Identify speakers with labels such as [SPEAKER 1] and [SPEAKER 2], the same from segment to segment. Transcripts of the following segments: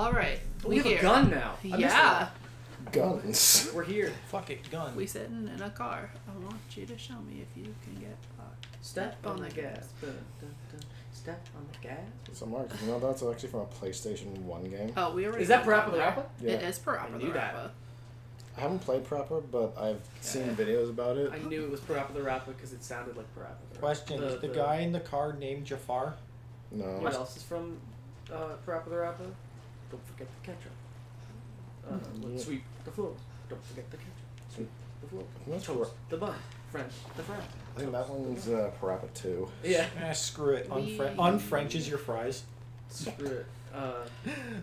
[SPEAKER 1] All right,
[SPEAKER 2] we have a gun now. I
[SPEAKER 1] Yeah,
[SPEAKER 3] Guns.
[SPEAKER 2] We're here.
[SPEAKER 4] Fuck it, gun.
[SPEAKER 1] we sitting in a car. I want you to show me if you can get. Uh,
[SPEAKER 2] Step
[SPEAKER 1] on
[SPEAKER 2] on the
[SPEAKER 1] the
[SPEAKER 2] gas. Dun, dun, dun. Step on the gas.
[SPEAKER 3] So Mark, you know that's actually from a PlayStation One game.
[SPEAKER 1] oh, we already.
[SPEAKER 2] Is that
[SPEAKER 1] went
[SPEAKER 2] Parappa
[SPEAKER 1] down
[SPEAKER 2] the
[SPEAKER 1] there.
[SPEAKER 2] Rappa?
[SPEAKER 3] Yeah.
[SPEAKER 1] It is Parappa
[SPEAKER 2] I
[SPEAKER 1] the
[SPEAKER 2] knew that.
[SPEAKER 1] Rappa.
[SPEAKER 3] I haven't played proper, but I've seen videos about it.
[SPEAKER 2] I knew it was Parappa the Rappa because it sounded like Parappa the
[SPEAKER 4] Question: Is the guy in the car named Jafar?
[SPEAKER 3] No.
[SPEAKER 2] What else is from uh, Parappa the Rappa? Don't forget the ketchup. Uh,
[SPEAKER 3] Yeah.
[SPEAKER 2] Sweep the floor. Don't forget the ketchup. Sweep the floor.
[SPEAKER 3] That's
[SPEAKER 2] Toast
[SPEAKER 3] Par-
[SPEAKER 2] the bun. French the fry.
[SPEAKER 3] I think that one's uh, Parappa 2.
[SPEAKER 2] Yeah.
[SPEAKER 4] Eh, screw it. Unfren-
[SPEAKER 1] We-
[SPEAKER 4] unfrenches your fries.
[SPEAKER 2] Screw it. Uh,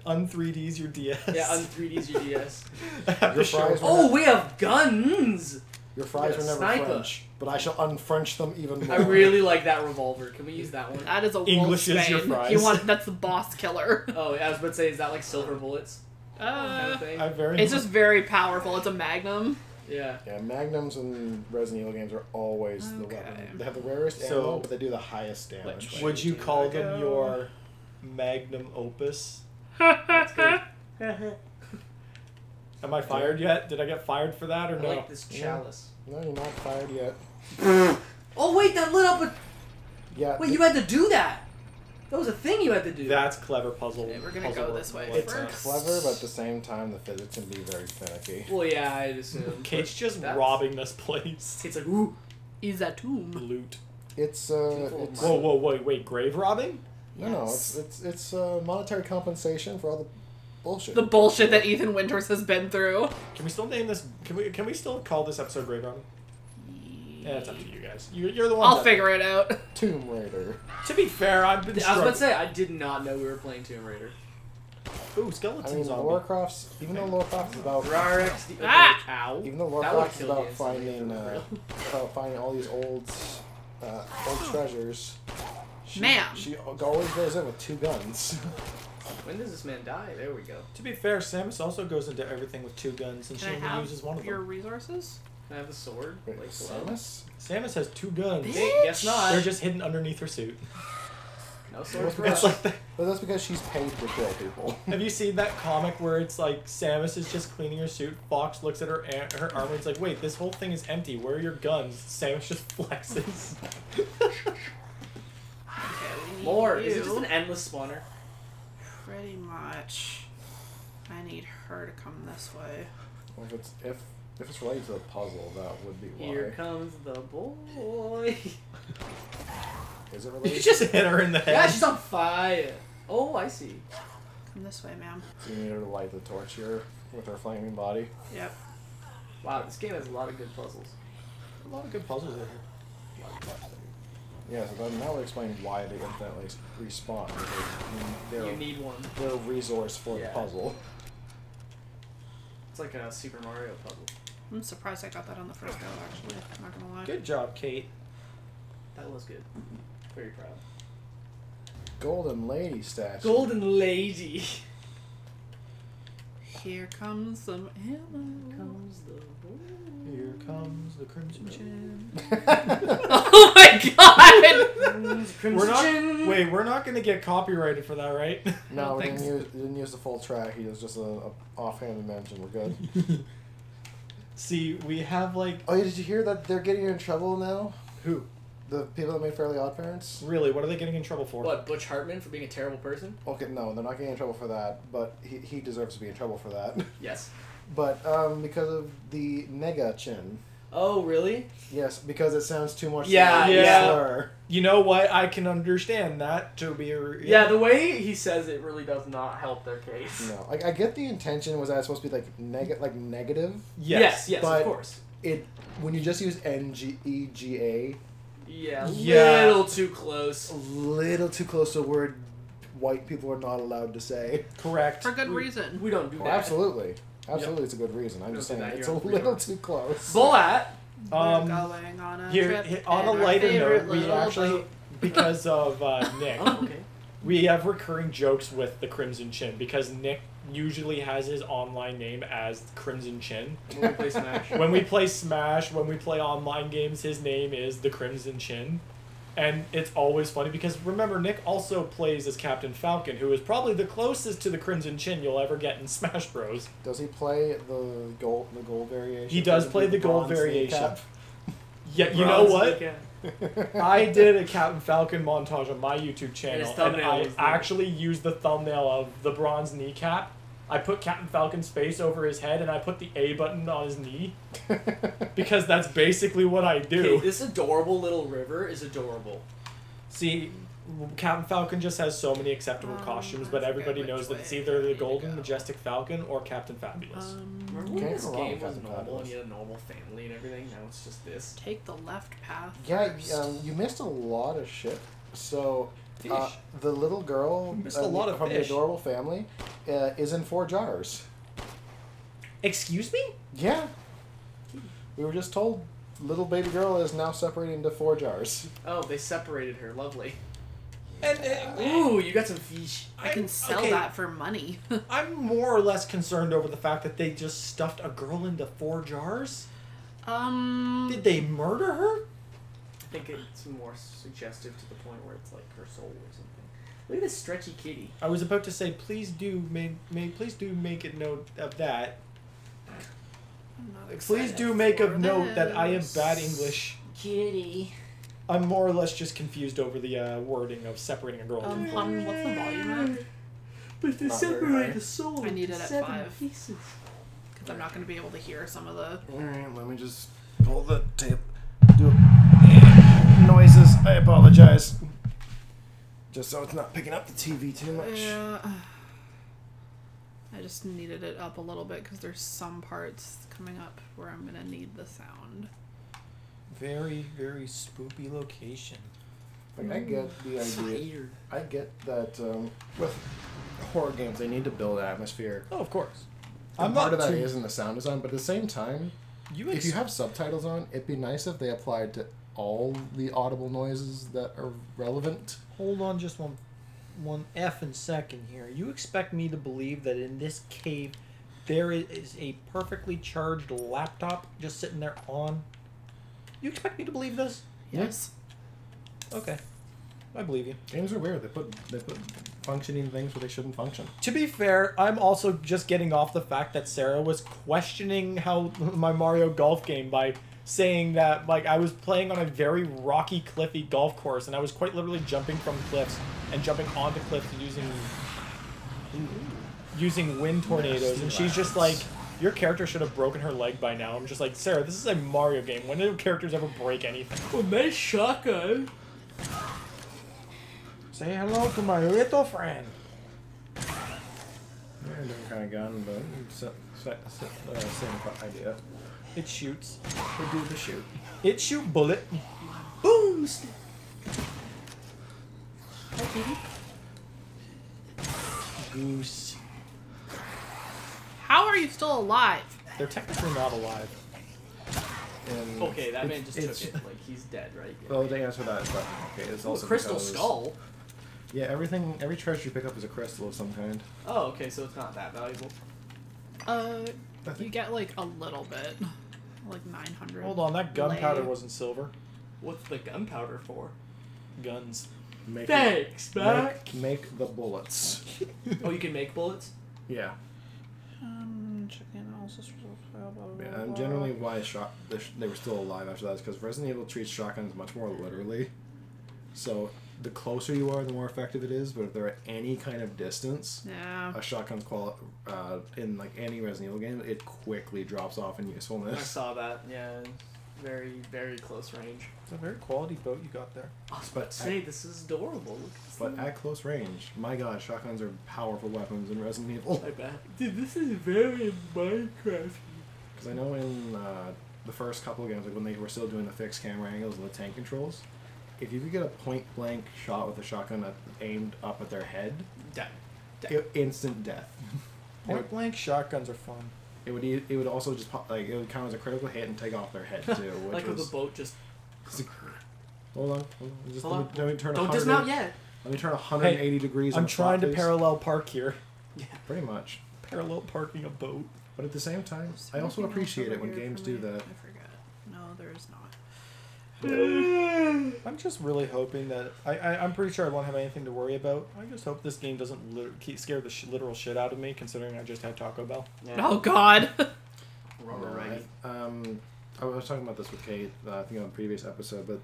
[SPEAKER 4] Un 3Ds your DS.
[SPEAKER 2] yeah, on 3Ds your DS.
[SPEAKER 3] Your
[SPEAKER 4] to
[SPEAKER 3] fries were-
[SPEAKER 2] Oh, we have guns!
[SPEAKER 3] Your fries
[SPEAKER 2] Yeah,
[SPEAKER 3] were never
[SPEAKER 2] sniper.
[SPEAKER 3] French, but I shall unfrench them even more.
[SPEAKER 2] I really like that revolver. Can we use that one?
[SPEAKER 1] That is a
[SPEAKER 4] English is your fries.
[SPEAKER 1] You want that's the boss killer.
[SPEAKER 2] Oh, I was about to say, is that like silver bullets? kind
[SPEAKER 1] Uh,
[SPEAKER 2] of thing?
[SPEAKER 4] Very.
[SPEAKER 1] it's just very powerful. It's a Magnum.
[SPEAKER 2] Yeah.
[SPEAKER 3] Yeah, Magnums and Resident Evil games are always the weapon. They have the rarest
[SPEAKER 4] So-
[SPEAKER 3] ammo, but they do the highest damage.
[SPEAKER 2] way?
[SPEAKER 4] Would you call them your magnum opus?
[SPEAKER 2] That's good.
[SPEAKER 4] Am I fired yet? Did I get fired for that or
[SPEAKER 2] I
[SPEAKER 4] no?
[SPEAKER 2] like this chalice.
[SPEAKER 3] No, you're not fired yet.
[SPEAKER 2] Oh, wait, that lit up a.
[SPEAKER 3] Yeah.
[SPEAKER 2] Wait, you had to do that! That was a thing you had to do.
[SPEAKER 4] That's clever puzzle.
[SPEAKER 1] Okay, we're gonna
[SPEAKER 4] puzzle
[SPEAKER 1] go this way
[SPEAKER 3] it's
[SPEAKER 1] first.
[SPEAKER 3] clever, but at the same time, the physics can be very finicky.
[SPEAKER 2] Well, yeah, I'd assume.
[SPEAKER 4] Kate's
[SPEAKER 2] but
[SPEAKER 4] just
[SPEAKER 2] that's-
[SPEAKER 4] robbing this place.
[SPEAKER 2] It's like, ooh.
[SPEAKER 1] Is that tomb.
[SPEAKER 4] Loot.
[SPEAKER 3] It's uh, it's
[SPEAKER 4] Whoa, whoa, wait, wait, grave robbing?
[SPEAKER 3] no, no, it's it's it's uh, monetary compensation for all the bullshit.
[SPEAKER 1] The bullshit that Ethan Winters has been through.
[SPEAKER 4] Can we still name this? Can we? Can we still call this episode grave robbing? Yeah, it's up to you guys. You, you're the one.
[SPEAKER 1] I'll figure it out.
[SPEAKER 3] Tomb Raider.
[SPEAKER 4] To be fair, I've been.
[SPEAKER 2] I was about to say, I did not know we were playing Tomb Raider.
[SPEAKER 4] Ooh,
[SPEAKER 3] I
[SPEAKER 4] skeleton
[SPEAKER 3] mean,
[SPEAKER 4] zombie.
[SPEAKER 3] Lara Croft's even though Lara Croft is about
[SPEAKER 2] Rarex the
[SPEAKER 1] Ah!
[SPEAKER 2] cow.
[SPEAKER 3] even though Lara
[SPEAKER 2] That would
[SPEAKER 3] Croft is about finding
[SPEAKER 2] if it was
[SPEAKER 3] uh, about finding all these old uh, old treasures. She,
[SPEAKER 1] Ma'am.
[SPEAKER 3] she always goes in with two guns.
[SPEAKER 2] When does this man die? There we go.
[SPEAKER 4] To be fair, Samus also goes into everything with two guns, and
[SPEAKER 1] Can
[SPEAKER 4] she
[SPEAKER 1] I
[SPEAKER 4] only
[SPEAKER 1] have
[SPEAKER 4] uses one of
[SPEAKER 1] your
[SPEAKER 4] them.
[SPEAKER 1] resources?
[SPEAKER 2] Can I have the sword?
[SPEAKER 3] Wait,
[SPEAKER 2] Like, hello?
[SPEAKER 3] Samus?
[SPEAKER 4] Samus has two guns.
[SPEAKER 2] Okay, guess not.
[SPEAKER 4] They're just hidden underneath her suit.
[SPEAKER 2] No sword
[SPEAKER 3] It's
[SPEAKER 2] for
[SPEAKER 4] It's
[SPEAKER 2] us.
[SPEAKER 4] like the,
[SPEAKER 3] But that's because she's paid to kill people.
[SPEAKER 4] have you seen that comic where it's like Samus is just cleaning her suit? Fox looks at her a- her armor. and It's like, wait, this whole thing is empty. Where are your guns? Samus just flexes.
[SPEAKER 1] Okay, we need
[SPEAKER 2] More. Is it just an endless spawner?
[SPEAKER 1] Pretty much. I need her to come this way.
[SPEAKER 3] Well, if it's if if it's related to the puzzle, that would be why.
[SPEAKER 2] Here comes the boy.
[SPEAKER 3] Is it related?
[SPEAKER 4] you just hit her in the head.
[SPEAKER 2] yeah, she's on fire. Oh, I see.
[SPEAKER 1] Come this way, ma'am.
[SPEAKER 3] So you need her to light the torch here with her flaming body.
[SPEAKER 1] Yep.
[SPEAKER 2] Wow, this game has a lot of good puzzles.
[SPEAKER 4] a lot of good puzzles in here.
[SPEAKER 3] Yeah, so then that would explain why they infinitely s- respawn. Because they're,
[SPEAKER 2] You need one.
[SPEAKER 3] they're a resource for
[SPEAKER 2] Yeah.
[SPEAKER 3] the puzzle.
[SPEAKER 2] It's like a Super Mario puzzle.
[SPEAKER 1] I'm surprised I got that on the first go, actually. I'm not gonna lie.
[SPEAKER 4] Good job, Kate.
[SPEAKER 2] That was good. Very proud.
[SPEAKER 3] Golden Lady statue.
[SPEAKER 2] Golden Lady.
[SPEAKER 1] Here comes some ammo.
[SPEAKER 2] Comes the boy.
[SPEAKER 4] Here comes the crimson chin.
[SPEAKER 1] oh my god!
[SPEAKER 2] Crimson
[SPEAKER 4] We're not.
[SPEAKER 2] Chin.
[SPEAKER 4] Wait, we're not gonna get copyrighted for that, right?
[SPEAKER 3] no, we didn't use, didn't use the full track. He was just a, a offhanded mention. We're good.
[SPEAKER 4] See, we have like
[SPEAKER 3] Oh, yeah, did you hear that they're getting in trouble now?
[SPEAKER 4] who?
[SPEAKER 3] The people that made Fairly Odd Parents?
[SPEAKER 4] Really? What are they getting in trouble for?
[SPEAKER 2] What, Butch Hartman for being a terrible person?
[SPEAKER 3] Okay, no, they're not getting in trouble for that, but he, he deserves to be in trouble for that.
[SPEAKER 2] Yes.
[SPEAKER 3] But um, because of the nega chin.
[SPEAKER 2] Oh, really?
[SPEAKER 3] Yes, because it sounds too much
[SPEAKER 2] Yeah,
[SPEAKER 3] like a
[SPEAKER 4] yeah.
[SPEAKER 3] slur.
[SPEAKER 4] You know what? I can understand that to be. A,
[SPEAKER 2] Yeah, the way he says it really does not help their case.
[SPEAKER 3] No, like I get the intention was that it's supposed to be like neg- like negative.
[SPEAKER 4] yes.
[SPEAKER 2] yes, yes
[SPEAKER 3] but-
[SPEAKER 2] of course.
[SPEAKER 3] It when you just use N G E G A,
[SPEAKER 2] Yeah, a
[SPEAKER 4] Yeah.
[SPEAKER 2] little too close.
[SPEAKER 3] a little too close to a word white people are not allowed to say.
[SPEAKER 4] Correct.
[SPEAKER 1] For good
[SPEAKER 2] We-
[SPEAKER 1] reason.
[SPEAKER 2] We don't do
[SPEAKER 3] Oh,
[SPEAKER 2] that.
[SPEAKER 3] absolutely, absolutely, it's a good reason. I'm just saying
[SPEAKER 2] that
[SPEAKER 3] it's
[SPEAKER 2] here
[SPEAKER 3] a
[SPEAKER 2] on
[SPEAKER 3] little
[SPEAKER 2] Rock.
[SPEAKER 3] too close.
[SPEAKER 2] Bolat.
[SPEAKER 4] Um,
[SPEAKER 1] We're going on a
[SPEAKER 4] Here,
[SPEAKER 1] trip
[SPEAKER 4] here- on a lighter note, we actually,
[SPEAKER 1] boat.
[SPEAKER 4] because of uh, Nick,
[SPEAKER 2] Oh, okay.
[SPEAKER 4] we have recurring jokes with the Crimson Chin because Nick usually has his online name as Crimson Chin.
[SPEAKER 2] When we play Smash.
[SPEAKER 4] When we play Smash, when we play online games, his name is the Crimson Chin. And it's always funny because remember, Nick also plays as Captain Falcon, who is probably the closest to the Crimson Chin you'll ever get in Smash Bros.
[SPEAKER 3] Does he play the gold the gold variation?
[SPEAKER 4] He does
[SPEAKER 3] Does
[SPEAKER 4] play the gold variation. Yeah, you know what? I did a Captain Falcon montage on my YouTube channel,
[SPEAKER 2] his
[SPEAKER 4] and I actually used the thumbnail of the bronze kneecap. I put Captain Falcon's face over his head, and I put the A button on his knee because that's basically what I do.
[SPEAKER 2] Okay, this adorable little river is adorable.
[SPEAKER 4] See, Captain Falcon just has so many acceptable
[SPEAKER 1] Um,
[SPEAKER 4] costumes, but everybody knows that it's either the Golden. Majestic Falcon or Captain Fabulous.
[SPEAKER 1] Um,
[SPEAKER 2] Remember when this game
[SPEAKER 3] with
[SPEAKER 2] was normal
[SPEAKER 3] Fabulous.
[SPEAKER 2] and you had a normal family and everything? Now it's just this.
[SPEAKER 1] take the left path.
[SPEAKER 3] Yeah,
[SPEAKER 1] first.
[SPEAKER 3] um, you missed a lot of shit. So, uh, the little girl
[SPEAKER 4] You missed a lot of
[SPEAKER 3] from
[SPEAKER 4] fish.
[SPEAKER 3] the adorable family uh, is in four jars.
[SPEAKER 4] Excuse me?
[SPEAKER 3] Yeah, we were just told little baby girl is now separated into four jars.
[SPEAKER 2] Oh, they separated her. Lovely.
[SPEAKER 4] And uh,
[SPEAKER 2] Ooh, you got some fish.
[SPEAKER 1] I can
[SPEAKER 4] I'm-
[SPEAKER 1] sell
[SPEAKER 4] okay.
[SPEAKER 1] that for money.
[SPEAKER 4] I'm more or less concerned over the fact that they just stuffed a girl into four jars.
[SPEAKER 1] um,
[SPEAKER 4] Did they murder her?
[SPEAKER 2] I think it's more suggestive to the point where it's like her soul or something. Look at this stretchy kitty.
[SPEAKER 4] I was about to say, please do make, make please do make a note of that.
[SPEAKER 1] I'm not
[SPEAKER 4] Please do make a
[SPEAKER 1] for
[SPEAKER 4] note that I have
[SPEAKER 1] this.
[SPEAKER 4] bad English.
[SPEAKER 2] Kitty.
[SPEAKER 4] I'm more or less just confused over the uh, wording of separating a girl.
[SPEAKER 1] Um,
[SPEAKER 4] into
[SPEAKER 1] um, what's the volume at?
[SPEAKER 2] But they
[SPEAKER 3] Not very
[SPEAKER 2] separate the soul
[SPEAKER 1] I need it at
[SPEAKER 2] seven
[SPEAKER 1] five.
[SPEAKER 2] pieces.
[SPEAKER 1] Because I'm not going to be able to hear some of the.
[SPEAKER 3] Alright, let me just pull the tape. Do noises. I apologize. Just so it's not picking up the TV too much.
[SPEAKER 1] Yeah. I just needed it up a little bit because there's some parts coming up where I'm going to need the sound.
[SPEAKER 4] Very, very spoopy location.
[SPEAKER 3] Like, I get the idea. I get that um, with horror games, they need to build atmosphere.
[SPEAKER 4] Oh, of course.
[SPEAKER 3] And
[SPEAKER 4] I'm
[SPEAKER 3] part
[SPEAKER 4] not
[SPEAKER 3] of that
[SPEAKER 4] too-
[SPEAKER 3] is in the sound design, but at the same time,
[SPEAKER 4] You
[SPEAKER 3] if you have subtitles on, it'd be nice if they applied to all the audible noises that are relevant.
[SPEAKER 4] hold on just one, one F and second here. You expect me to believe that in this cave there is a perfectly charged laptop just sitting there on? You expect me to believe this?
[SPEAKER 1] Yes.
[SPEAKER 4] Okay, I believe you.
[SPEAKER 3] Games are weird. They put they put functioning things where they shouldn't function.
[SPEAKER 4] To be fair, I'm also just getting off the fact that Sarah was questioning how my Mario Golf game by saying that like I was playing on a very rocky, cliffy golf course, and I was quite literally jumping from cliffs and jumping onto cliffs using using wind tornadoes, and she's just like. Your character should have broken her leg by now. I'm just like, Sarah, this is a Mario game. When do characters ever break anything?
[SPEAKER 2] Well, nice shotgun.
[SPEAKER 4] Say hello to my little friend.
[SPEAKER 3] Yeah, different kind of gun, but uh, same idea.
[SPEAKER 4] It shoots.
[SPEAKER 3] They do the shoot.
[SPEAKER 4] It shoot bullet.
[SPEAKER 2] Boom! stick.
[SPEAKER 4] Goose.
[SPEAKER 1] How are you still alive?
[SPEAKER 4] They're technically not alive.
[SPEAKER 3] And
[SPEAKER 2] Okay, that man just took it. Like he's dead, right?
[SPEAKER 3] Well, the answer to that is that okay. It's
[SPEAKER 2] Ooh,
[SPEAKER 3] also
[SPEAKER 2] crystal
[SPEAKER 3] because-
[SPEAKER 2] skull.
[SPEAKER 3] Yeah, everything, every treasure you pick up is a crystal of some kind.
[SPEAKER 2] Oh, okay, so it's not that valuable.
[SPEAKER 1] Uh, you get like a little bit. Like 900.
[SPEAKER 4] Hold on, that gunpowder
[SPEAKER 1] Lay.
[SPEAKER 4] wasn't silver.
[SPEAKER 2] What's the gunpowder for?
[SPEAKER 4] Guns.
[SPEAKER 3] make
[SPEAKER 2] Thanks,
[SPEAKER 3] make, make the bullets.
[SPEAKER 2] oh, you can make bullets.
[SPEAKER 3] Yeah,
[SPEAKER 1] Um, chicken also. Blah, blah, blah,
[SPEAKER 3] yeah. And generally, why shot they, sh- they were still alive after that is because Resident Evil treats shotguns much more literally. So the closer you are, the more effective it is. But if they're at any kind of distance,
[SPEAKER 1] Yeah.
[SPEAKER 3] a shotgun's quali- uh, in like any Resident Evil game, it quickly drops off in usefulness.
[SPEAKER 2] I saw that. Yeah, very, very close range.
[SPEAKER 4] It's a very quality boat you got there.
[SPEAKER 2] I was
[SPEAKER 3] But
[SPEAKER 2] about to say this is adorable. Look at this.
[SPEAKER 3] But
[SPEAKER 2] thing.
[SPEAKER 3] at close range, my god, shotguns are powerful weapons in Resident Evil.
[SPEAKER 2] I bet. Dude, this is very Minecraft.
[SPEAKER 3] Because I know in uh, the first couple of games, like when they were still doing the fixed camera angles and the tank controls, if you could get a point blank shot with a shotgun at, aimed up at their head,
[SPEAKER 2] Dead.
[SPEAKER 3] i- instant death.
[SPEAKER 4] Point
[SPEAKER 3] would,
[SPEAKER 4] blank shotguns are fun.
[SPEAKER 3] it would e- it would also just pop, like it would count as a critical hit and take off their head too. Which
[SPEAKER 2] like with
[SPEAKER 3] was,
[SPEAKER 2] the boat just.
[SPEAKER 3] hold on, hold on, just
[SPEAKER 2] Hold
[SPEAKER 3] let,
[SPEAKER 2] on.
[SPEAKER 3] Me, let me turn.
[SPEAKER 2] Don't dismount yet.
[SPEAKER 3] Let me turn 180 degrees.
[SPEAKER 4] I'm
[SPEAKER 3] the
[SPEAKER 4] trying to
[SPEAKER 3] please.
[SPEAKER 4] parallel park here.
[SPEAKER 2] Yeah.
[SPEAKER 3] Pretty much.
[SPEAKER 4] Parallel parking a boat.
[SPEAKER 3] But at the same time, I also appreciate it when games do that.
[SPEAKER 1] I forget. No, there is not.
[SPEAKER 4] I'm just really hoping that I, I I'm pretty sure I won't have anything to worry about. I just hope this game doesn't lit- keep scare the sh- literal shit out of me, considering I just had Taco Bell.
[SPEAKER 2] Yeah.
[SPEAKER 1] Oh God.
[SPEAKER 2] Rubber
[SPEAKER 3] No,
[SPEAKER 2] ready.
[SPEAKER 3] I, um, I was talking about this with Kate, uh, I think on a previous episode, but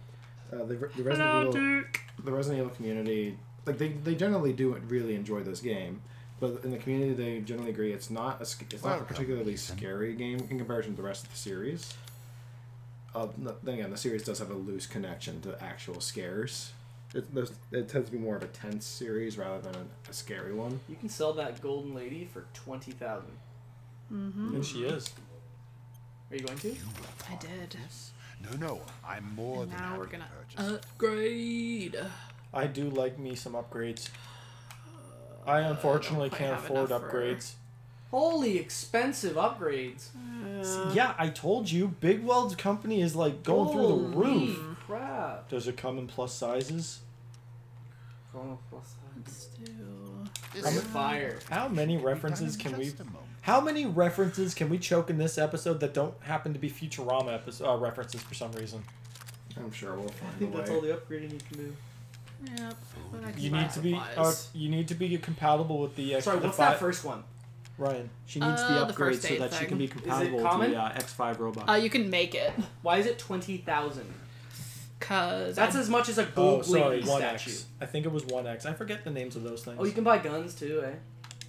[SPEAKER 3] uh, the, the Resident
[SPEAKER 1] Hello,
[SPEAKER 3] Evil,
[SPEAKER 1] Duke.
[SPEAKER 3] the Resident Evil community, like they, they generally do really enjoy this game, but in the community they generally agree it's not a, it's not a particularly scary game in comparison to the rest of the series. Uh, then again, the series does have a loose connection to actual scares. It, it tends to be more of a tense series rather than a, a scary one.
[SPEAKER 2] You can sell that golden lady for twenty thousand.
[SPEAKER 1] Mm-hmm.
[SPEAKER 4] And she is.
[SPEAKER 2] Are you going to?
[SPEAKER 1] I did.
[SPEAKER 5] No, no, I'm more
[SPEAKER 1] And
[SPEAKER 5] than
[SPEAKER 1] now
[SPEAKER 5] happy
[SPEAKER 1] we're
[SPEAKER 5] to
[SPEAKER 1] gonna
[SPEAKER 5] purchase.
[SPEAKER 1] upgrade.
[SPEAKER 4] I do like me some upgrades. I unfortunately
[SPEAKER 1] quite
[SPEAKER 4] can't afford
[SPEAKER 1] enough for-
[SPEAKER 4] upgrades.
[SPEAKER 2] Holy expensive upgrades.
[SPEAKER 1] Uh,
[SPEAKER 4] Yeah, I told you, Big Weld's company is like going through the roof.
[SPEAKER 2] Crap.
[SPEAKER 4] Does it come in plus sizes?
[SPEAKER 2] Oh, plus
[SPEAKER 1] Let's do.
[SPEAKER 5] This is
[SPEAKER 2] fire.
[SPEAKER 4] How many references can we?
[SPEAKER 5] just a moment.
[SPEAKER 4] How many references can we choke in this episode that don't happen to be Futurama episode, uh, references for some reason?
[SPEAKER 3] I'm sure we'll find
[SPEAKER 2] I
[SPEAKER 3] find
[SPEAKER 2] think
[SPEAKER 3] a
[SPEAKER 2] that's
[SPEAKER 3] way.
[SPEAKER 2] all the upgrading you can do.
[SPEAKER 1] Yep. but I can
[SPEAKER 4] You need to be. Uh, you need to be compatible with the. X,
[SPEAKER 2] Sorry,
[SPEAKER 4] the
[SPEAKER 2] what's
[SPEAKER 4] fi-
[SPEAKER 2] that first one?
[SPEAKER 4] Ryan.
[SPEAKER 6] She needs
[SPEAKER 1] Uh,
[SPEAKER 6] the
[SPEAKER 1] the
[SPEAKER 6] upgrade
[SPEAKER 1] first
[SPEAKER 6] so
[SPEAKER 1] aid
[SPEAKER 6] that she can be compatible with
[SPEAKER 2] common?
[SPEAKER 6] the uh, X5 robot.
[SPEAKER 1] Uh, you can make it,
[SPEAKER 2] Why is it twenty thousand?
[SPEAKER 1] cause
[SPEAKER 2] That's
[SPEAKER 1] I,
[SPEAKER 2] as much as a
[SPEAKER 4] Oh,
[SPEAKER 2] gold
[SPEAKER 4] sorry,
[SPEAKER 2] lady
[SPEAKER 4] one
[SPEAKER 2] statue.
[SPEAKER 4] X. I think it was one X. I forget the names of those things.
[SPEAKER 2] Oh, you can buy guns too, eh?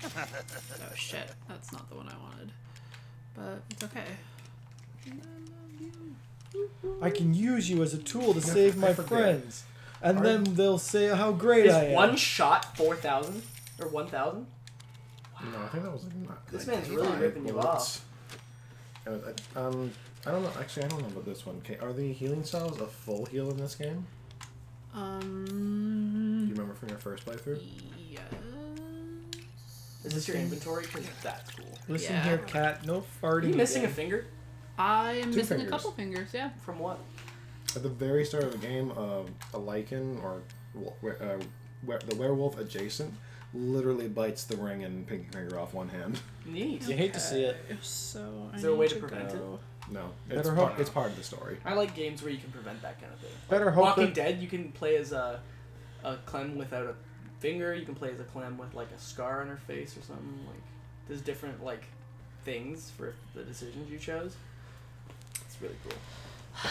[SPEAKER 1] oh shit, that's not the one I wanted, but it's okay.
[SPEAKER 4] I can use you as a tool to save my friends, and
[SPEAKER 3] Are-
[SPEAKER 4] then they'll say how great I
[SPEAKER 2] Is
[SPEAKER 4] am.
[SPEAKER 2] one shot four thousand or one thousand?
[SPEAKER 3] No, I think that was like not.
[SPEAKER 2] This
[SPEAKER 3] like
[SPEAKER 2] man's really
[SPEAKER 3] five
[SPEAKER 2] ripping you
[SPEAKER 3] bullets. Uh, I- Um, I don't know. Actually, I don't know about this one. Okay, are the healing cells a full heal in this game? Um. Do you remember from your first playthrough?
[SPEAKER 1] Yes.
[SPEAKER 2] Is this your inventory? 'Cause that's cool.
[SPEAKER 4] Listen
[SPEAKER 1] Yeah.
[SPEAKER 4] here, cat. No farting.
[SPEAKER 2] Are you missing a finger?
[SPEAKER 1] I am
[SPEAKER 3] Two
[SPEAKER 1] missing
[SPEAKER 3] fingers.
[SPEAKER 1] a couple fingers. Yeah.
[SPEAKER 2] From what?
[SPEAKER 3] At the very start of the game, uh, a Lycan or uh, the werewolf adjacent literally bites the ring and pinky finger off one hand.
[SPEAKER 2] Neat.
[SPEAKER 4] You hate to see it.
[SPEAKER 1] So I
[SPEAKER 2] Is there a way
[SPEAKER 1] need
[SPEAKER 2] to prevent it?
[SPEAKER 3] No, it's
[SPEAKER 4] Better
[SPEAKER 3] part, it's part of the story.
[SPEAKER 2] I like games where you can prevent that kind of thing.
[SPEAKER 4] Better hope
[SPEAKER 2] Walking
[SPEAKER 4] that-
[SPEAKER 2] Dead, you can play as a, a Clem without a finger. You can play as a Clem with like a scar on her face or something. Like there's different like things for the decisions you chose. It's really cool.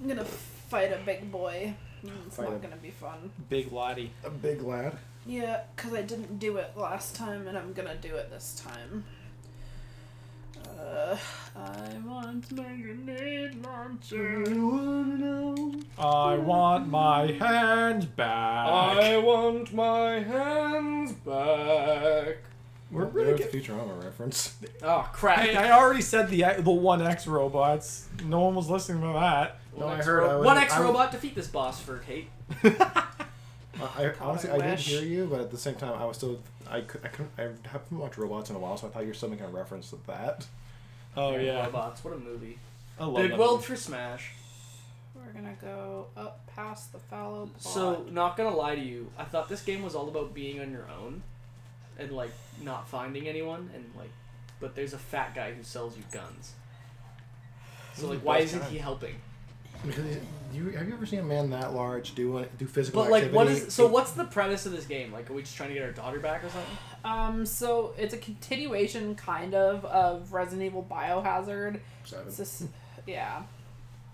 [SPEAKER 1] I'm gonna fight a big boy. It's
[SPEAKER 3] Fight
[SPEAKER 1] not
[SPEAKER 3] a-
[SPEAKER 1] gonna be fun.
[SPEAKER 4] Big laddie.
[SPEAKER 3] A big lad.
[SPEAKER 1] Yeah, because I didn't do it last time, and I'm gonna do it this time. Uh, I want my grenade launcher.
[SPEAKER 4] I want my hands back.
[SPEAKER 2] I want my hands back.
[SPEAKER 4] We're
[SPEAKER 3] Well,
[SPEAKER 4] really
[SPEAKER 3] there's the Futurama reference.
[SPEAKER 2] Oh crap!
[SPEAKER 4] Hey, I already said the the one X robots. No one was listening to that.
[SPEAKER 3] No,
[SPEAKER 2] One
[SPEAKER 3] I
[SPEAKER 2] X
[SPEAKER 3] heard
[SPEAKER 2] ro-
[SPEAKER 3] I was-
[SPEAKER 2] one X
[SPEAKER 3] I was-
[SPEAKER 2] robot defeat this boss for Kate.
[SPEAKER 3] I, honestly,
[SPEAKER 1] I
[SPEAKER 3] I did hear you, but at the same time, I was still I could I couldn't I haven't watched robots in a while, so I thought you were still making a reference to that.
[SPEAKER 4] Oh
[SPEAKER 2] Man,
[SPEAKER 4] yeah,
[SPEAKER 2] robots! What a movie.
[SPEAKER 4] I love
[SPEAKER 2] Big
[SPEAKER 4] that
[SPEAKER 2] World
[SPEAKER 4] movie.
[SPEAKER 2] for Smash.
[SPEAKER 1] We're gonna go up past the fallow plot.
[SPEAKER 2] So, not gonna lie to you, I thought this game was all about being on your own, and like not finding anyone, and like, but there's a fat guy who sells you guns. So like, why isn't
[SPEAKER 3] guy?
[SPEAKER 2] he helping?
[SPEAKER 3] Because you have you ever seen a man that large do do physical
[SPEAKER 2] But like, what
[SPEAKER 3] activity?
[SPEAKER 2] is so? What's the premise of this game? Like, are we just trying to get our daughter back or something?
[SPEAKER 1] Um, so it's a continuation, kind of, of Resident Evil Biohazard.
[SPEAKER 3] Seven.
[SPEAKER 1] It's this, yeah.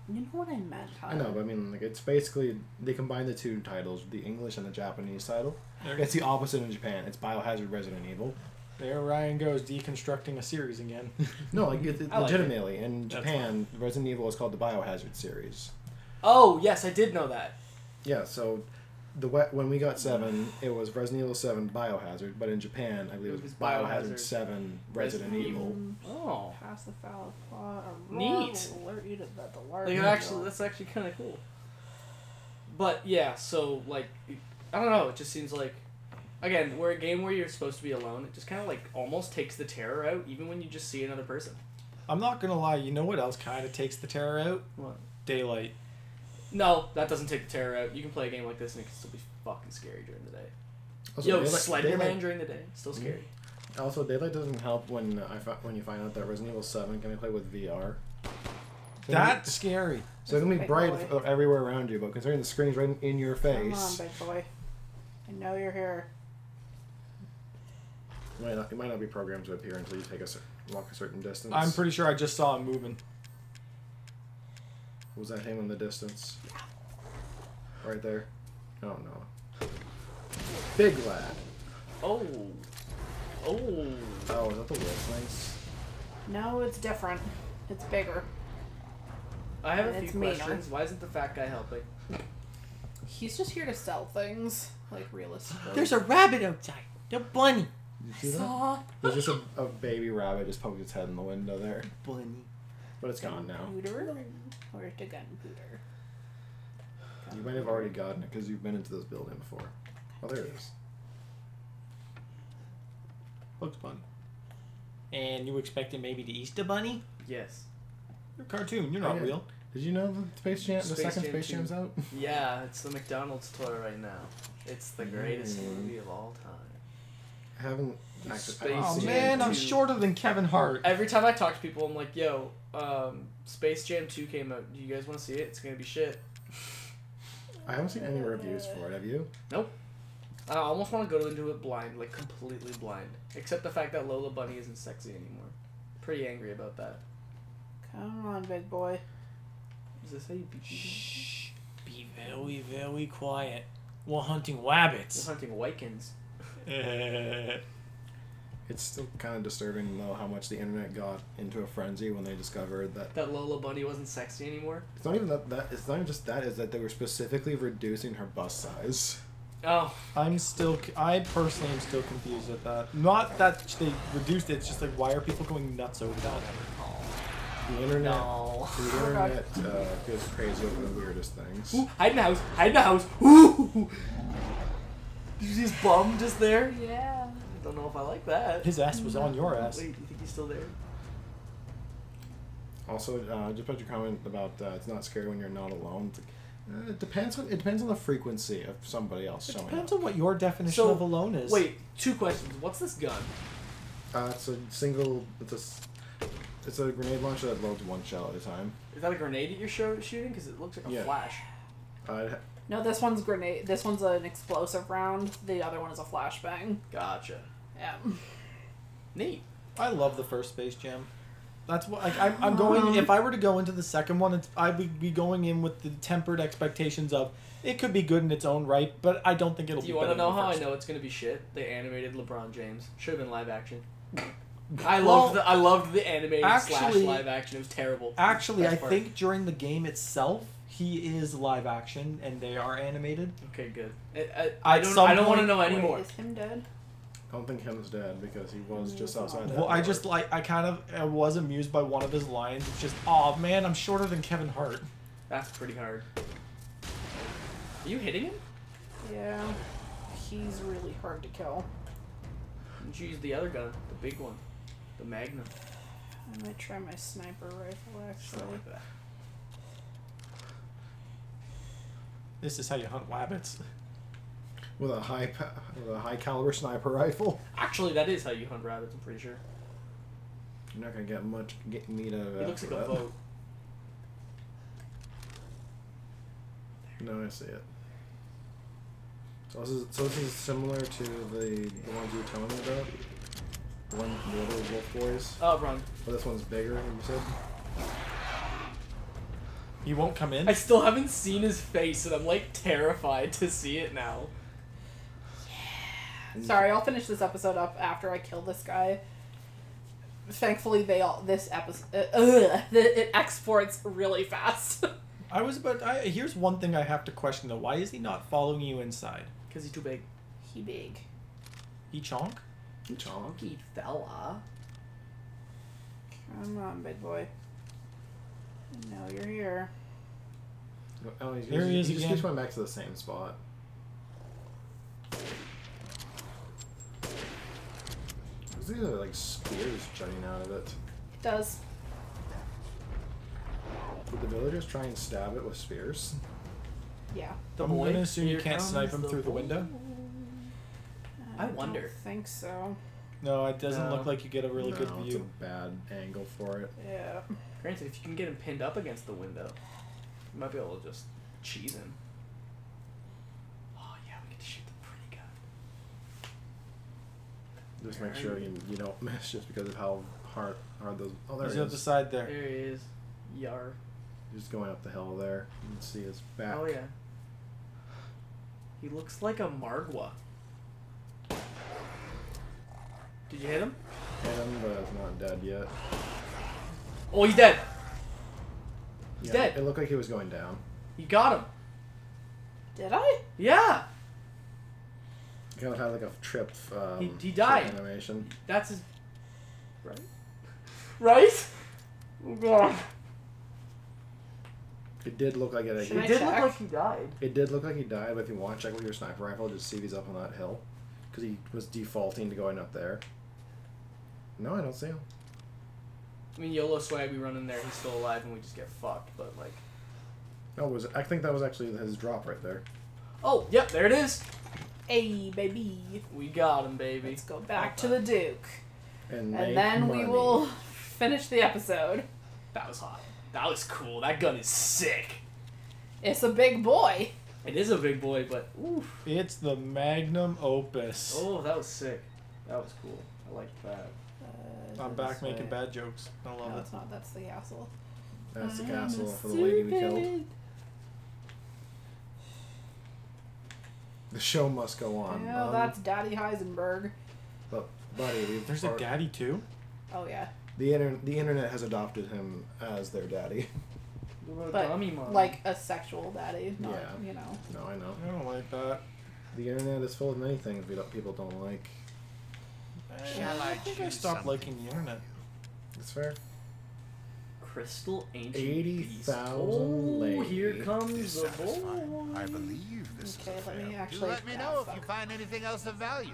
[SPEAKER 1] You know what I meant? Huh?
[SPEAKER 3] I know, but I mean, like it's basically they combine the two titles, the English and the Japanese title. It's the opposite in Japan. It's Biohazard Resident Evil.
[SPEAKER 4] There Ryan goes deconstructing a series again.
[SPEAKER 3] No, like it, it,
[SPEAKER 2] I like it.
[SPEAKER 3] legitimately in
[SPEAKER 4] That's
[SPEAKER 3] Japan, Resident Evil is called the Biohazard series.
[SPEAKER 2] Oh yes, I did know that.
[SPEAKER 3] Yeah, so the when we got seven, it was Resident Evil Seven Biohazard, but in Japan, I believe it
[SPEAKER 2] It
[SPEAKER 3] was
[SPEAKER 2] was
[SPEAKER 3] Biohazard,
[SPEAKER 2] Biohazard
[SPEAKER 3] Seven Resident,
[SPEAKER 2] Resident
[SPEAKER 3] Evil.
[SPEAKER 2] Oh,
[SPEAKER 1] pass the foul plot. A
[SPEAKER 2] Neat.
[SPEAKER 1] alert you to that the large.
[SPEAKER 2] like actually, that's actually kind of cool. But yeah, so like, I don't know. It just seems like, again, we're a game where you're supposed to be alone. It just kind of like almost takes the terror out, even when you just see another person.
[SPEAKER 4] I'm not gonna lie. You know what else kind of takes the terror out?
[SPEAKER 2] What?
[SPEAKER 4] Daylight.
[SPEAKER 2] No, that doesn't take the terror out. You can play a game like this and it can still be fucking scary during the day.
[SPEAKER 3] Also,
[SPEAKER 2] Yo,
[SPEAKER 3] Daylight-
[SPEAKER 2] Slenderman
[SPEAKER 3] Daylight-
[SPEAKER 2] during the day, still scary. Mm.
[SPEAKER 3] Also, Daylight doesn't help when uh, I fi- when you find out that Resident Evil Seven can be played with VR.
[SPEAKER 4] That's scary.
[SPEAKER 3] So it can be bright
[SPEAKER 1] boy.
[SPEAKER 3] everywhere around you, but considering the screen's right in your face.
[SPEAKER 1] Come on,
[SPEAKER 3] face,
[SPEAKER 1] big boy. I know you're here.
[SPEAKER 3] It might, not, it might not be programmed to appear until you take a walk a certain distance.
[SPEAKER 4] I'm pretty sure I just saw him moving.
[SPEAKER 3] Was that him in the distance? Right there. Oh no. Big lad.
[SPEAKER 2] Oh. Oh.
[SPEAKER 3] Oh, is that the wolf nice?
[SPEAKER 1] No, it's different. It's bigger.
[SPEAKER 2] I have a
[SPEAKER 1] It's
[SPEAKER 2] few
[SPEAKER 1] meaner.
[SPEAKER 2] questions. Why isn't the fat guy helping?
[SPEAKER 1] He's just here to sell things, like realistically.
[SPEAKER 4] There's a rabbit outside. The bunny.
[SPEAKER 3] Did you see that?
[SPEAKER 1] Saw
[SPEAKER 3] There's just a, a baby rabbit just poked its head in the window there.
[SPEAKER 4] Bunny.
[SPEAKER 3] But it's gone now.
[SPEAKER 1] Gunpowder. Where's the gunpowder?
[SPEAKER 3] You might have already gotten it because you've been into this building before. Oh, there it is.
[SPEAKER 4] Bugs Bunny. And you expected maybe the Easter Bunny?
[SPEAKER 2] Yes.
[SPEAKER 4] You're a cartoon. You're not real.
[SPEAKER 3] Did you know the Space Jam, the
[SPEAKER 2] Space
[SPEAKER 3] second
[SPEAKER 2] Jam
[SPEAKER 3] Space
[SPEAKER 2] 2.
[SPEAKER 3] Jam's out?
[SPEAKER 2] Yeah, it's the McDonald's toy right now. It's the greatest
[SPEAKER 3] Mm.
[SPEAKER 2] movie of all time.
[SPEAKER 3] I haven't. Actually,
[SPEAKER 2] Space
[SPEAKER 4] Oh man. I'm shorter than Kevin Hart.
[SPEAKER 2] Every time I talk to people, I'm like, "Yo, um, Space Jam 2 came out. Do you guys want to see it? It's gonna be shit."
[SPEAKER 3] I haven't seen any reviews for it. Have you? Nope.
[SPEAKER 2] I almost want to go into it blind, like completely blind, except the fact that Lola Bunny isn't sexy anymore. Pretty angry about that.
[SPEAKER 1] Come on, big boy.
[SPEAKER 2] Is this how you beat people?
[SPEAKER 4] Shh. Be very, very quiet. We're hunting
[SPEAKER 2] wabbits.
[SPEAKER 4] We're
[SPEAKER 2] hunting Wykins.
[SPEAKER 3] It's still kind of disturbing though how much the internet got into a frenzy when they discovered that
[SPEAKER 2] That Lola Bunny wasn't sexy anymore.
[SPEAKER 3] it's not even that that it's not even just that is that they were specifically reducing her bust size.
[SPEAKER 2] Oh,
[SPEAKER 4] I'm still, I personally am still confused at that. Not that they reduced it, it's just like, why are people going nuts over that?
[SPEAKER 3] The internet,
[SPEAKER 2] no.
[SPEAKER 3] the internet uh, goes crazy over the weirdest things.
[SPEAKER 2] Ooh, hide in the house. Hide in the house. Ooh. Did you see his bum just there?
[SPEAKER 1] Yeah.
[SPEAKER 2] I don't know if I like that.
[SPEAKER 4] His ass was on your ass.
[SPEAKER 2] Wait, do you think he's still there?
[SPEAKER 3] Also, uh, just put your comment about uh, it's not scary when you're not alone. It's like, uh, it depends on it depends on the frequency of somebody else
[SPEAKER 4] It
[SPEAKER 3] showing
[SPEAKER 4] depends
[SPEAKER 3] up.
[SPEAKER 4] on what your definition
[SPEAKER 2] So,
[SPEAKER 4] of alone is.
[SPEAKER 2] Wait, two questions. What's this gun?
[SPEAKER 3] Uh, it's a single. It's a. s- It's a grenade launcher that loads one shell at a time.
[SPEAKER 2] Is that a grenade that you're show- shooting? Because it looks like a
[SPEAKER 3] Yeah.
[SPEAKER 2] flash.
[SPEAKER 3] Uh, it ha-
[SPEAKER 1] No, this one's grenade. This one's an explosive round. The other one is a flashbang.
[SPEAKER 2] Gotcha.
[SPEAKER 1] Yeah.
[SPEAKER 2] Neat.
[SPEAKER 4] I love the first Space Jam. That's what like I'm, I'm going. Um. If I were to go into the second one, it's, I would be going in with the tempered expectations of it could be good in its own right, but I don't think it'll.
[SPEAKER 2] Do
[SPEAKER 4] be
[SPEAKER 2] you want to know how I know it's gonna be shit? They animated LeBron James. Should have been live action. I
[SPEAKER 4] Well,
[SPEAKER 2] loved the I loved the animated slash
[SPEAKER 4] actually-
[SPEAKER 2] live action. It was terrible.
[SPEAKER 4] Actually, I
[SPEAKER 2] part.
[SPEAKER 4] think during the game itself, he is live action and they are animated.
[SPEAKER 2] Okay, good. I, I, I don't. I don't want to know anymore.
[SPEAKER 1] Wait, is him dead?
[SPEAKER 3] I don't think him's dead because he was
[SPEAKER 1] Mm,
[SPEAKER 3] just outside.
[SPEAKER 4] Well, I just like I kind of I was amused by one of his lines. It's just, oh man, I'm shorter than Kevin Hart.
[SPEAKER 2] That's pretty hard. Are you hitting him?
[SPEAKER 1] Yeah. He's really hard to kill.
[SPEAKER 2] Did you use the other gun, the big one, the Magnum?
[SPEAKER 1] I might try my sniper rifle actually.
[SPEAKER 2] like that.
[SPEAKER 4] This is how you hunt rabbits.
[SPEAKER 3] with a high, with a high caliber sniper rifle.
[SPEAKER 2] Actually, that is how you hunt rabbits. I'm pretty sure.
[SPEAKER 3] You're not gonna get much get meat out of that.
[SPEAKER 2] He looks like a boat.
[SPEAKER 3] No, I see it. So this is so this is similar to the the ones you were telling me about. The one the other wolf boys.
[SPEAKER 2] Uh, oh, wrong.
[SPEAKER 3] But this one's bigger. You said.
[SPEAKER 4] He won't come in.
[SPEAKER 2] I still haven't seen his face, and I'm like terrified to see it now. Yeah.
[SPEAKER 1] Sorry, I'll finish this episode up after I kill this guy. Thankfully, they all this episode uh, ugh, it exports really fast.
[SPEAKER 4] I was about. I, here's one thing I have to question though. Why is he not following you inside?
[SPEAKER 2] Cause he's too big.
[SPEAKER 1] he big.
[SPEAKER 4] He chonk.
[SPEAKER 2] He chonky fella.
[SPEAKER 1] Come on, big boy. I know you're here.
[SPEAKER 3] Oh, he's,
[SPEAKER 4] There he
[SPEAKER 3] he,
[SPEAKER 4] is
[SPEAKER 3] he just
[SPEAKER 4] again.
[SPEAKER 3] keeps going back to the same spot. These are like spears jutting out of it.
[SPEAKER 1] It does.
[SPEAKER 3] Did the villagers try and stab it with spears?
[SPEAKER 1] Yeah.
[SPEAKER 2] The
[SPEAKER 4] I'm
[SPEAKER 2] boy.
[SPEAKER 4] gonna assume you
[SPEAKER 2] Here
[SPEAKER 4] can't
[SPEAKER 2] comes
[SPEAKER 4] snipe him
[SPEAKER 2] the
[SPEAKER 4] through the
[SPEAKER 2] boy.
[SPEAKER 4] window. Mm.
[SPEAKER 2] I
[SPEAKER 1] don't
[SPEAKER 2] wonder.
[SPEAKER 1] think so.
[SPEAKER 4] No, it doesn't
[SPEAKER 2] No.
[SPEAKER 4] look like you get a really good
[SPEAKER 3] No,
[SPEAKER 4] view.
[SPEAKER 3] It's a bad angle for it.
[SPEAKER 1] Yeah.
[SPEAKER 2] Granted, if you can get him pinned up against the window, you might be able to just cheese him. Oh yeah, we get to shoot the pretty gun.
[SPEAKER 3] Just make sure you, you don't miss just because of how hard hard those. Oh, there
[SPEAKER 4] He's
[SPEAKER 3] he
[SPEAKER 4] at the
[SPEAKER 3] is.
[SPEAKER 4] side there.
[SPEAKER 2] There he is. Yar.
[SPEAKER 3] Just going up the hill there. You can see his back.
[SPEAKER 2] Oh yeah. He looks like a Margwa. Did you hit him?
[SPEAKER 3] Hit him, but it's not dead yet.
[SPEAKER 2] Oh, he's dead. He's
[SPEAKER 3] Yeah,
[SPEAKER 2] dead.
[SPEAKER 3] It looked like he was going down.
[SPEAKER 2] You got him.
[SPEAKER 1] Did I?
[SPEAKER 2] Yeah.
[SPEAKER 3] He kind of had like a trip. Um,
[SPEAKER 2] He- he died.
[SPEAKER 3] Animation.
[SPEAKER 2] That's his. Right. Right. Oh god.
[SPEAKER 3] It did look like it.
[SPEAKER 1] Should
[SPEAKER 2] It
[SPEAKER 1] I
[SPEAKER 2] did
[SPEAKER 1] check?
[SPEAKER 2] look like he died.
[SPEAKER 3] It did look like he died, but if you want to check with your sniper rifle, just see if he's up on that hill, because he was defaulting to going up there. No, I don't see him.
[SPEAKER 2] I mean, YOLO swag, we run in there, he's still alive, and we just get fucked. But like,
[SPEAKER 3] No, it was I think that was actually his drop right there.
[SPEAKER 2] oh, yep, there it is.
[SPEAKER 1] Hey, baby.
[SPEAKER 2] We got him, baby.
[SPEAKER 1] Let's go back to the Duke.
[SPEAKER 3] And,
[SPEAKER 1] And then we will finish the episode.
[SPEAKER 2] That was hot. That was cool. That gun is sick.
[SPEAKER 1] It's a big boy.
[SPEAKER 2] It is a big boy, but oof.
[SPEAKER 4] It's the magnum opus.
[SPEAKER 2] Oh, that was sick. That was cool. I liked that.
[SPEAKER 4] I'm back making
[SPEAKER 1] way?
[SPEAKER 4] bad jokes. I love
[SPEAKER 1] No,
[SPEAKER 4] it.
[SPEAKER 1] it's not. That's the castle.
[SPEAKER 3] That's the
[SPEAKER 1] I'm
[SPEAKER 3] castle for the lady we killed.
[SPEAKER 1] stupid-
[SPEAKER 3] The show must go on.
[SPEAKER 1] Yeah,
[SPEAKER 3] Um,
[SPEAKER 1] that's Daddy Heisenberg.
[SPEAKER 3] But buddy, we've
[SPEAKER 4] There's a
[SPEAKER 3] or-
[SPEAKER 4] daddy too.
[SPEAKER 1] Oh yeah,
[SPEAKER 3] The inter- the internet has adopted him as their daddy.
[SPEAKER 2] What about
[SPEAKER 1] but
[SPEAKER 2] dummy mom?
[SPEAKER 1] like a sexual daddy, not
[SPEAKER 3] Yeah.
[SPEAKER 1] you know.
[SPEAKER 3] no, I know.
[SPEAKER 4] I don't like that.
[SPEAKER 3] The internet is full of many things we don't, people don't like.
[SPEAKER 5] Shall I
[SPEAKER 4] I think I stopped liking the internet.
[SPEAKER 3] That's fair.
[SPEAKER 2] crystal ancient
[SPEAKER 3] 80,000
[SPEAKER 2] beast. Oh, here comes the
[SPEAKER 5] satisfying.
[SPEAKER 2] boy.
[SPEAKER 5] I believe this
[SPEAKER 1] Okay,
[SPEAKER 5] is
[SPEAKER 1] let me actually.
[SPEAKER 5] Do let me know if
[SPEAKER 1] fuck.
[SPEAKER 5] you find anything else of value.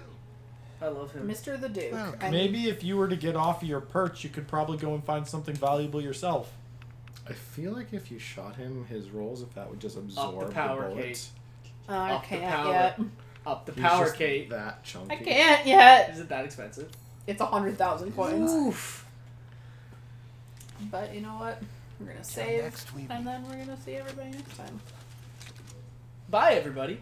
[SPEAKER 2] I love him.
[SPEAKER 1] Mr. the Duke.
[SPEAKER 5] Well,
[SPEAKER 4] Maybe if you were to get off of your perch, you could probably go and find something valuable yourself.
[SPEAKER 3] I feel like if you shot him, his rolls, if that would just absorb the,
[SPEAKER 2] power,
[SPEAKER 3] bullets.
[SPEAKER 1] Uh, I
[SPEAKER 2] Up the
[SPEAKER 1] can't
[SPEAKER 2] power.
[SPEAKER 1] yet.
[SPEAKER 2] Up the
[SPEAKER 3] He's
[SPEAKER 2] power,
[SPEAKER 3] just
[SPEAKER 2] Kate.
[SPEAKER 3] That chunky.
[SPEAKER 1] I can't yet.
[SPEAKER 2] Is it that expensive?
[SPEAKER 1] It's a hundred thousand coins.
[SPEAKER 2] Oof.
[SPEAKER 1] But you know what? We're gonna save,
[SPEAKER 5] next
[SPEAKER 1] and then we're gonna see everybody next time.
[SPEAKER 2] Bye, everybody.